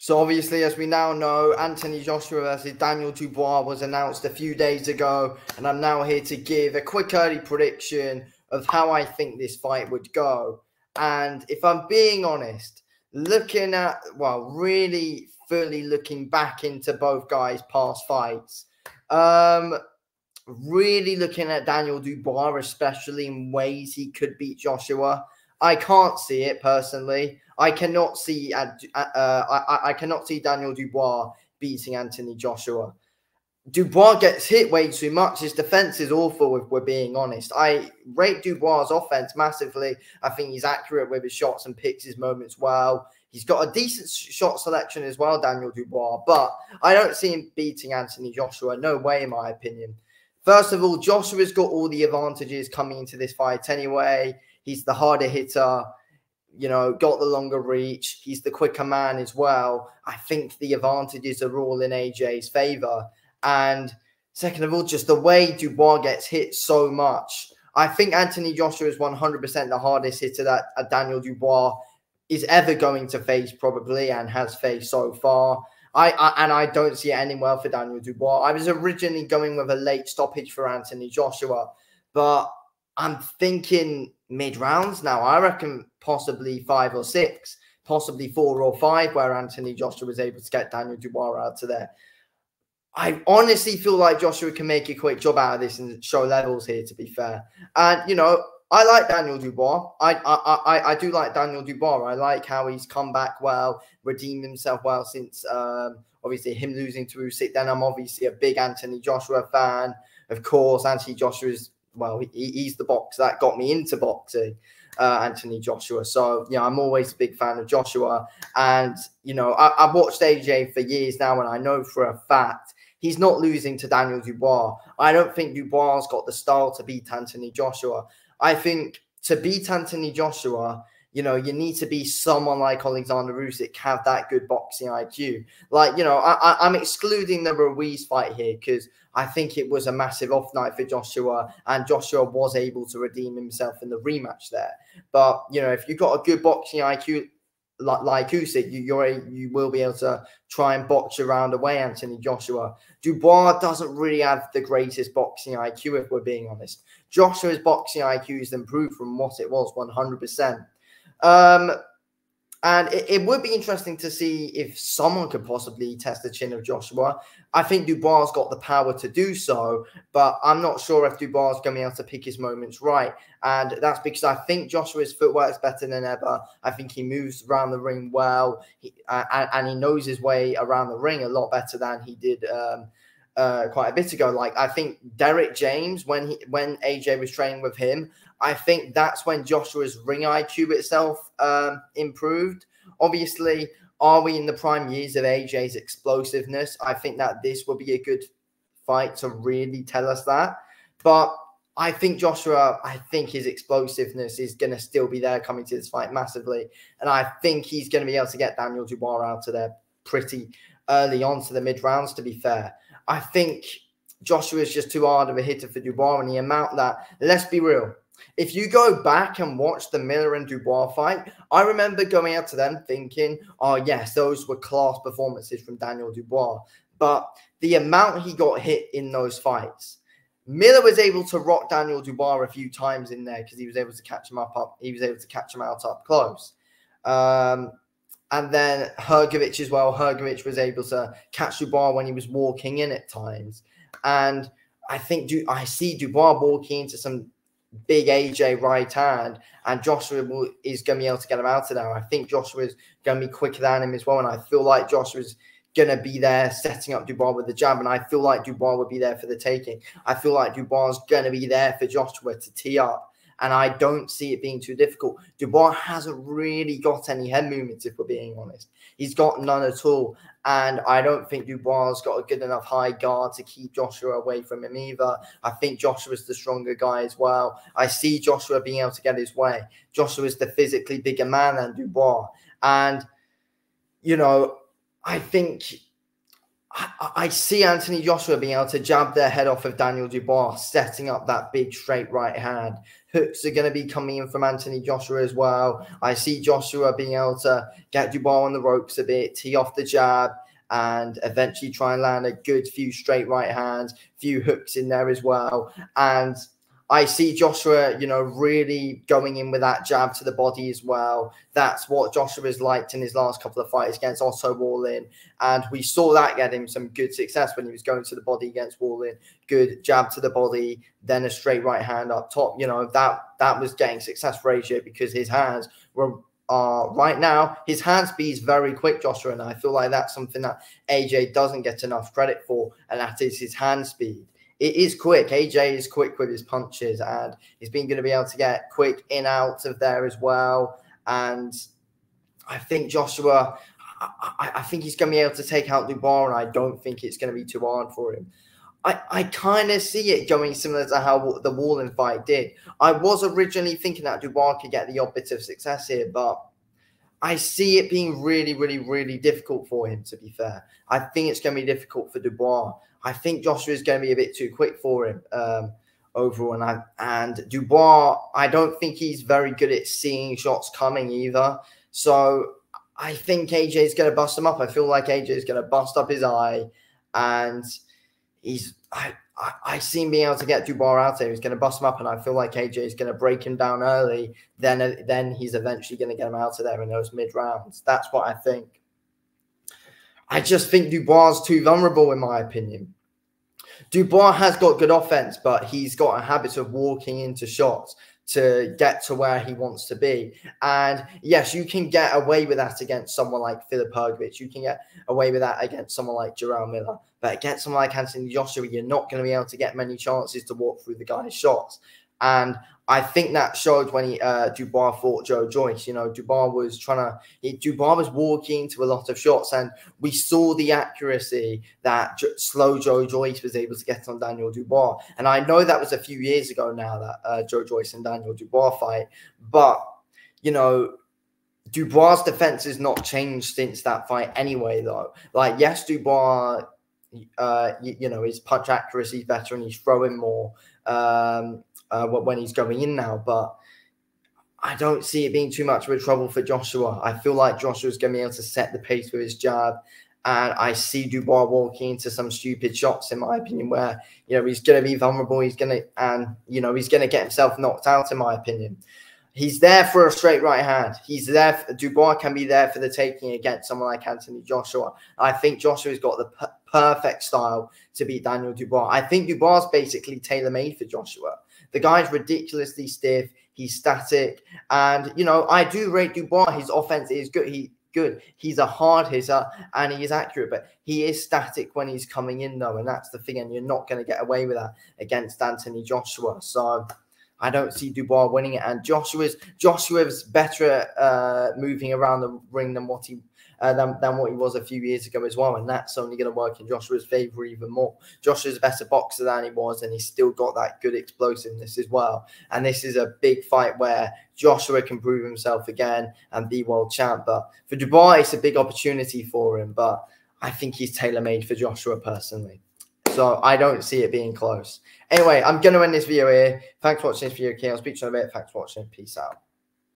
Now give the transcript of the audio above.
So obviously, as we now know, Anthony Joshua versus Daniel Dubois was announced a few days ago, and I'm now here to give a quick early prediction of how I think this fight would go. And if I'm being honest, looking at well, really fully looking back into both guys' past fights, um, really looking at Daniel Dubois, especially in ways he could beat Joshua. I can't see it personally. I cannot see uh, uh, I, I cannot see Daniel Dubois beating Anthony Joshua. Dubois gets hit way too much. His defense is awful, if we're being honest. I rate Dubois' offense massively. I think he's accurate with his shots and picks his moments well. He's got a decent shot selection as well, Daniel Dubois, but I don't see him beating Anthony Joshua. No way, in my opinion. First of all, Joshua's got all the advantages coming into this fight anyway. He's the harder hitter you know, got the longer reach. He's the quicker man as well. I think the advantages are all in AJ's favor. And second of all, just the way Dubois gets hit so much. I think Anthony Joshua is 100% the hardest hitter that uh, Daniel Dubois is ever going to face, probably, and has faced so far. I, I, and I don't see it ending well for Daniel Dubois. I was originally going with a late stoppage for Anthony Joshua, but I'm thinking mid rounds now. I reckon possibly five or six, possibly four or five, where Anthony Joshua was able to get Daniel Dubois out to there. I honestly feel like Joshua can make a quick job out of this and show levels here, to be fair. And, you know, I like Daniel Dubois. I, I I I do like Daniel Dubois. I like how he's come back well, redeemed himself well since um, obviously him losing to Usyk. Then I'm obviously a big Anthony Joshua fan. Of course, Anthony Joshua is well, he, he's the box that got me into boxing. Uh, Anthony Joshua. So, yeah, I'm always a big fan of Joshua. And, you know, I, have watched AJ for years now, and I know for a fact he's not losing to Daniel Dubois. I don't think Dubois got the style to beat Anthony Joshua. I think to beat Anthony Joshua, you know, you need to be someone like Alexander Usyk, have that good boxing IQ. Like, you know, I, am excluding the Ruiz fight here because I think it was a massive off night for Joshua, and Joshua was able to redeem himself in the rematch there. But you know, if you've got a good boxing IQ like, like Usyk, you, you're a, you will be able to try and box around away Anthony Joshua. Dubois doesn't really have the greatest boxing IQ, if we're being honest. Joshua's boxing IQ has improved from what it was 100%. Um, and it, it, would be interesting to see if someone could possibly test the chin of Joshua. I think Dubois got the power to do so, but I'm not sure if Dubois is going to be able to pick his moments right. And that's because I think Joshua's footwork is better than ever. I think he moves around the ring well, he, uh, and, and, he knows his way around the ring a lot better than he did um, uh, quite a bit ago. Like I think Derrick James, when he when AJ was training with him, I think that's when Joshua's ring IQ itself um, improved. Obviously, are we in the prime years of AJ's explosiveness? I think that this will be a good fight to really tell us that. But I think Joshua, I think his explosiveness is going to still be there coming to this fight massively. And I think he's going to be able to get Daniel Dubois out of there pretty early on to the mid rounds, to be fair. I think Joshua is just too hard of a hitter for Dubois, and the amount that, let's be real, if you go back and watch the Miller and Dubois fight, I remember going out to them thinking, oh, yes, those were class performances from Daniel Dubois. But the amount he got hit in those fights, Miller was able to rock Daniel Dubois a few times in there because he was able to catch him up, up. He was able to catch him out up close. Um, and then Hrgovic as well. Hrgovic was able to catch Dubois when he was walking in at times. And I think Du- I see Dubois walking into some big AJ right hand, and Joshua will, is going to be able to get him out of there. I think Joshua is going to be quicker than him as well. And I feel like Joshua's going to be there setting up Dubois with the jab. And I feel like Dubois would be there for the taking. I feel like Dubois is going to be there for Joshua to tee up and I don't see it being too difficult. Dubois hasn't really got any head movements, if we're being honest. He's got none at all. And I don't think Dubois got a good enough high guard to keep Joshua away from him either. I think Joshua's the stronger guy as well. I see Joshua being able to get his way. Joshua is the physically bigger man than Dubois. And, you know, I think I, see Anthony Joshua being able to jab their head off of Daniel Dubois, setting up that big straight right hand. Hooks are going to be coming in from Anthony Joshua as well. I see Joshua being able to get Dubois on the ropes a bit, tee off the jab, and eventually try and land a good few straight right hands, few hooks in there as well. And I see Joshua, you know, really going in with that jab to the body as well. That's what Joshua has liked in his last couple of fights against Otto Wallin. And we saw that get him some good success when he was going to the body against Wallin. Good jab to the body, then a straight right hand up top. You know, that that was getting success for AJ because his hands were uh, right now, his hand speed is very quick, Joshua, and I feel like that's something that AJ doesn't get enough credit for, and that is his hand speed it is quick. AJ is quick with his punches, and he's been going to be able to get quick in out of there as well. And I think Joshua, I, I think he's going to be able to take out Dubois, and I don't think it's going to be too hard for him. I, I kind of see it going similar to how the Wallin fight did. I was originally thinking that Dubois could get the odd bit of success here, but I see it being really, really, really difficult for him, to be fair. I think it's going to be difficult for Dubois. I think Joshua is going to be a bit too quick for him um, overall. And, I, and Dubois, I don't think he's very good at seeing shots coming either. So I think AJ is going to bust him up. I feel like AJ is going to bust up his eye. And he's, I, I, I see him being able to get Dubois out there. He's going to bust him up. And I feel like AJ is going to break him down early. Then, uh, then he's eventually going to get him out of there in those mid rounds. That's what I think. I just think Dubois is too vulnerable, in my opinion. Dubois has got good offense, but he's got a habit of walking into shots to get to where he wants to be. And yes, you can get away with that against someone like Filip Hrgovic. You can get away with that against someone like Jarrell Miller. But against someone like Anthony Joshua, you're not going to be able to get many chances to walk through the guy's shots. And I think that showed when he uh, Dubois fought Joe Joyce. You know, Dubois was trying to he, Dubois was walking to a lot of shots, and we saw the accuracy that J- slow Joe Joyce was able to get on Daniel Dubois. And I know that was a few years ago now that uh, Joe Joyce and Daniel Dubois fight, but you know. Dubois' defense has not changed since that fight anyway, though. Like, yes, Dubois, uh, you, you know, his punch accuracy is better and he's throwing more. Um, uh, when he's going in now. But I don't see it being too much of a trouble for Joshua. I feel like Joshua's going to be able to set the pace with his jab. And I see Dubois walking into some stupid shots, in my opinion, where you know he's going to be vulnerable. He's going to, and you know he's going to get himself knocked out, in my opinion. He's there for a straight right hand. He's there. For, Dubois can be there for the taking against someone like Anthony Joshua. I think Joshua's got the perfect style to beat Daniel Dubois. I think Dubois is basically tailor made for Joshua. The guy's ridiculously stiff. He's static, and you know I do rate Dubois. His offense is good. He good. He's a hard hitter and he is accurate, but he is static when he's coming in though, and that's the thing. And you're not going to get away with that against Anthony Joshua. So I don't see Dubois winning it. And Joshua's Joshua's better at uh, moving around the ring than what he uh, than, than what he was a few years ago as well. And that's only going to work in Joshua's favor even more. Joshua's a better boxer than he was, and he's still got that good explosiveness as well. And this is a big fight where Joshua can prove himself again and be world champ. But for Dubois, it's a big opportunity for him. But I think he's tailor made for Joshua personally. So I don't see it being close. Anyway, I'm going to end this video here. Thanks for watching this video, King. I'll speak to you in a bit. Thanks for watching. Peace out.